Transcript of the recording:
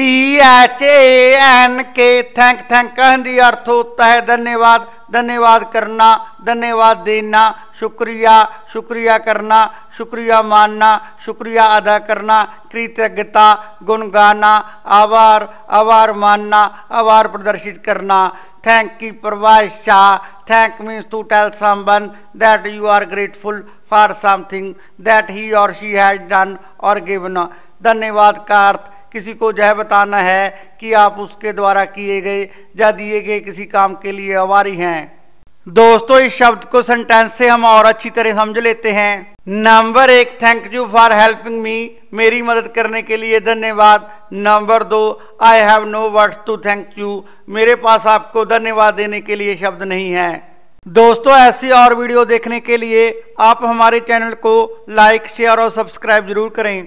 T H A N K thank thank का हिंदी अर्थ होता है धन्यवाद धन्यवाद करना, धन्यवाद देना, शुक्रिया शुक्रिया करना, शुक्रिया मानना, शुक्रिया अदा करना, कृतज्ञता, गुण गाना, आभार आभार मानना, आभार प्रदर्शित करना। थैंक की प्रभाषा thank means to tell someone that you are grateful for something that he और शी हैज़ डन और गिवन धन्यवाद का अर्थ किसी को यह बताना है कि आप उसके द्वारा किए गए या दिए गए किसी काम के लिए आभारी हैं। दोस्तों, इस शब्द को सेंटेंस से हम और अच्छी तरह समझ लेते हैं। नंबर एक thank you for helping me मेरी मदद करने के लिए धन्यवाद। नंबर दो I have no word to thank you मेरे पास आपको धन्यवाद देने के लिए शब्द नहीं है। दोस्तों, ऐसी और वीडियो देखने के लिए आप हमारे चैनल को लाइक शेयर और सब्सक्राइब ज़रूर करें।